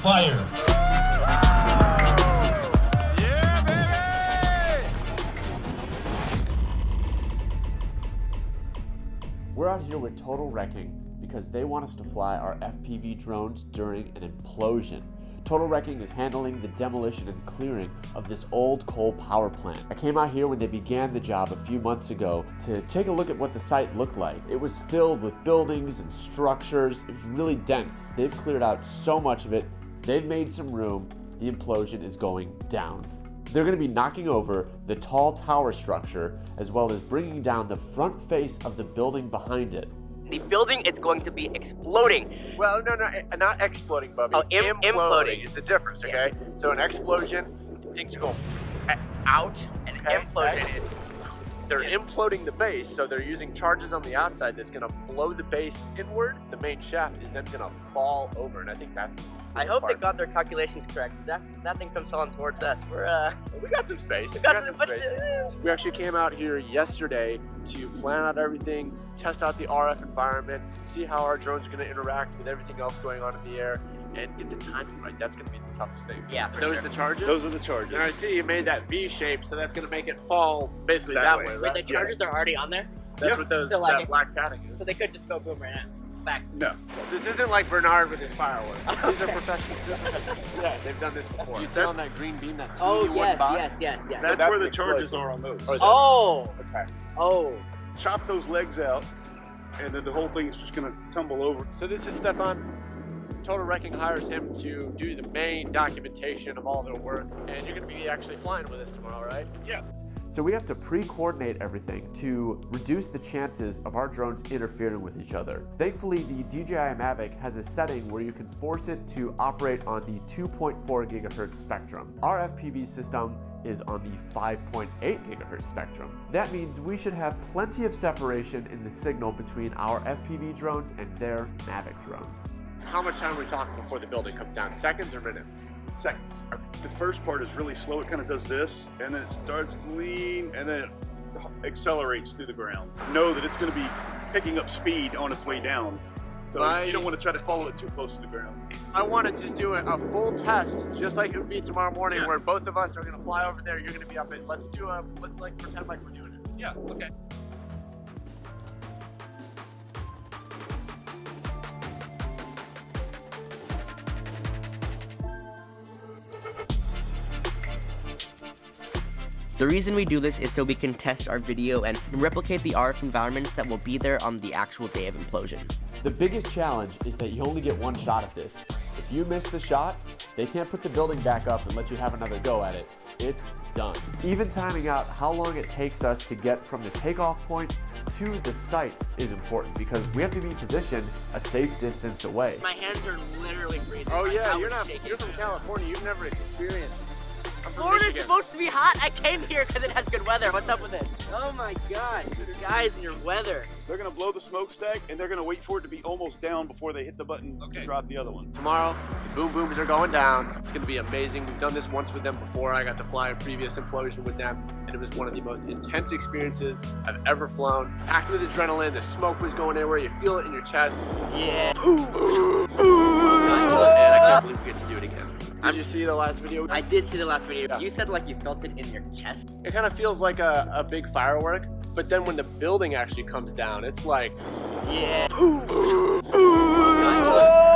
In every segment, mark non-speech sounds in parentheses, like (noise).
fire. We're out here with Total Wrecking because they want us to fly our FPV drones during an implosion. Total Wrecking is handling the demolition and clearing of this old coal power plant. I came out here when they began the job a few months ago to take a look at what the site looked like. It was filled with buildings and structures. It was really dense. They've cleared out so much of it. They've made some room. The implosion is going down. They're going to be knocking over the tall tower structure as well as bringing down the front face of the building behind it. The building is going to be exploding. Well, no, no, eh, not exploding, Bubby. Oh, im- imploding. is the difference, okay? So an explosion, things go out, and okay? implosion is They're Yeah. imploding the base, so they're using charges on the outside that's gonna blow the base inward. The main shaft is then gonna fall over, and I think that's. I hope they got their calculations correct. That that thing comes falling towards us. We're uh We got some space. we got, some, space. We actually came out here yesterday to plan out everything, test out the RF environment, see how our drones are going to interact with everything else going on in the air, and get the timing right. That's going to be the toughest thing. Yeah, for Those sure. the charges? Those are the charges. and I see you made that V shape, so that's going to make it fall basically That that, way. way. Wait, the charges are already on there, That's Yeah. what those, So, like, that black padding is. so they could just go boom right now. Facts. No. This isn't like Bernard with his fireworks. (laughs) These are professionals. (laughs) yeah, they've done this before. You sit said- on that green beam, that Oh teeny one yes, box? yes, yes, yes. That's, that's where the charges explosion. are on those. Or is it- Oh, Okay. oh. Chop those legs out, and then the whole thing is just going to tumble over. So this is Stefan. Total Wrecking hires him to do the main documentation of all their work, and you're going to be actually flying with us tomorrow, right? Yeah. So we have to pre-coordinate everything to reduce the chances of our drones interfering with each other. Thankfully, the DJI Mavic has a setting where you can force it to operate on the 2.4 gigahertz spectrum. Our FPV system is on the 5.8 gigahertz spectrum. That means we should have plenty of separation in the signal between our FPV drones and their Mavic drones. How much time are we talking before the building comes down? Seconds or minutes? Seconds. The first part is really slow. It kind of does this, and then it starts to lean, and then it accelerates through the ground. Know that it's going to be picking up speed on its way down. So I- you don't want to try to follow it too close to the ground. I want to just do a, a full test, just like it would be tomorrow morning, Yeah. where both of us are going to fly over there. You're going to be up it. Let's do a. Let's like pretend like we're doing it. Yeah. Okay. The reason we do this is so we can test our video and replicate the RF environments that will be there on the actual day of implosion. The biggest challenge is that you only get one shot at this. If you miss the shot, they can't put the building back up and let you have another go at it. It's done. Even timing out how long it takes us to get from the takeoff point to the site is important because we have to be positioned a safe distance away. My hands are literally freezing. Oh yeah, you're not. You're from California. You've never experienced. I'm from Florida's Michigan. supposed to be hot. I came here because it has good weather. What's up with it? Oh my gosh, you guys and your weather. They're going to blow the smokestack, and they're going to wait for it to be almost down before they hit the button Okay. to drop the other one. Tomorrow, the boom booms are going down. It's going to be amazing. We've done this once with them before. I got to fly a previous implosion with them, and it was one of the most intense experiences I've ever flown. Packed with adrenaline, the smoke was going everywhere. You feel it in your chest. Yeah. (gasps) and I can't believe we get to do it again. Did you see the last video? I did see the last video. Yeah. You said like you felt it in your chest. It kind of feels like a, a big firework, but then when the building actually comes down, it's like Yeah. (gasps) it's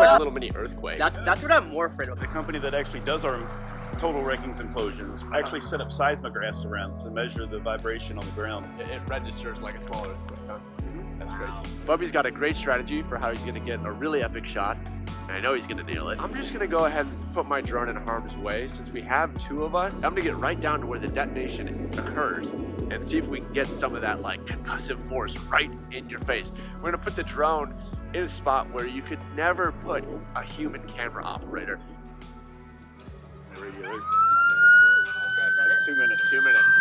like a little mini earthquake. That's that's what I'm more afraid of. The company that actually does our total wreckings implosions actually set up seismographs around to measure the vibration on the ground. it, it registers like a small earthquake. Huh? Mm-hmm. That's crazy. Bubby's got a great strategy for how he's going to get a really epic shot. And I know he's going to nail it. I'm just going to go ahead and put my drone in harm's way. Since we have two of us, I'm to get right down to where the detonation occurs and see if we can get some of that like concussive force right in your face. We're to put the drone in a spot where you could never put a human camera operator. There we go. Is? Two minutes. Two minutes.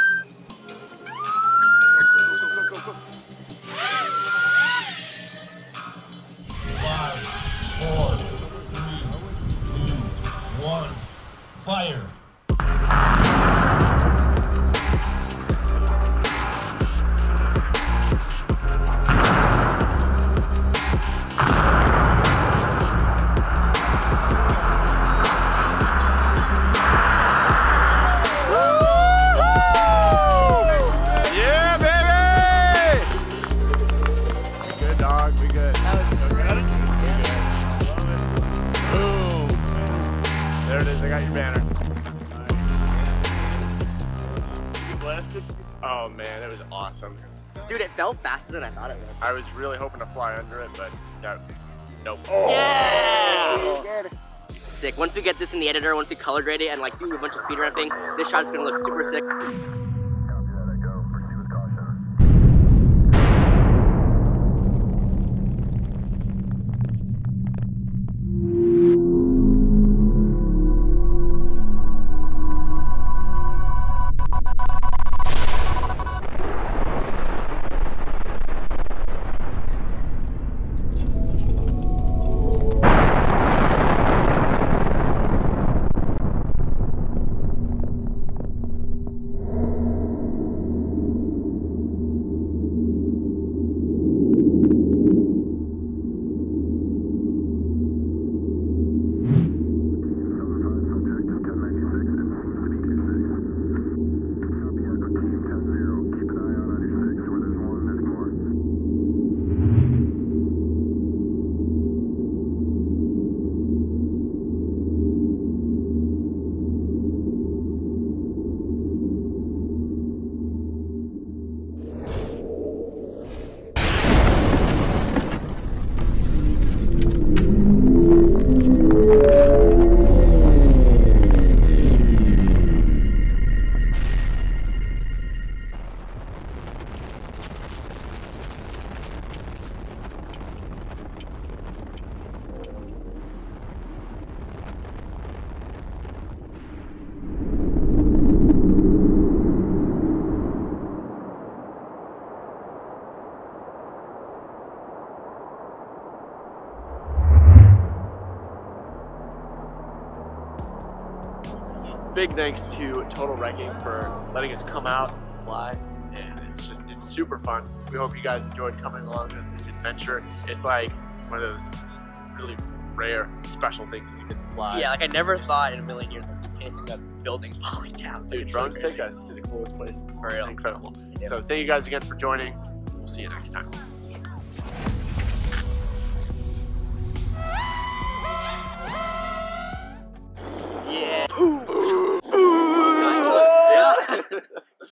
Oh man, it was awesome. Dude, it felt faster than I thought it would. I was really hoping to fly under it, but no, nope. Yeah! Oh! Sick. Once we get this in the editor, once we color grade it and like do a bunch of speed ramping, this shot's gonna look super sick. Big thanks to Total Wrecking for letting us come out and fly. And it's just, it's super fun. We hope you guys enjoyed coming along on this adventure. It's like one of those really rare, special things you get to fly. Yeah, like I never thought in a million years I'd be chasing a building (laughs) falling down. Dude, drones take us to the coolest places. For It's incredible. So thank you guys again for joining. We'll see you next time.